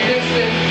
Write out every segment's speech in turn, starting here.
Anderson.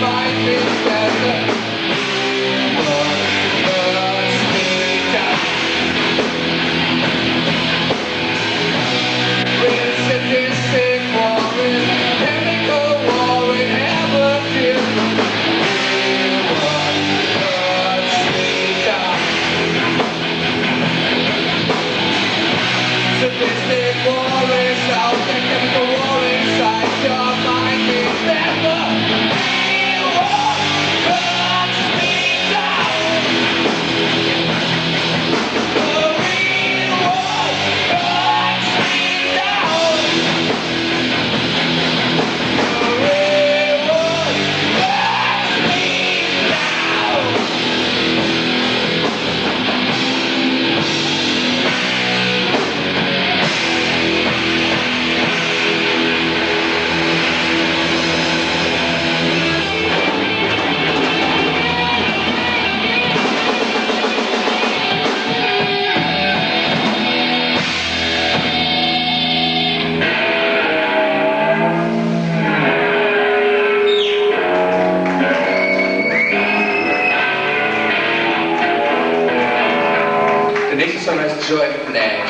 find this. Joy Nash.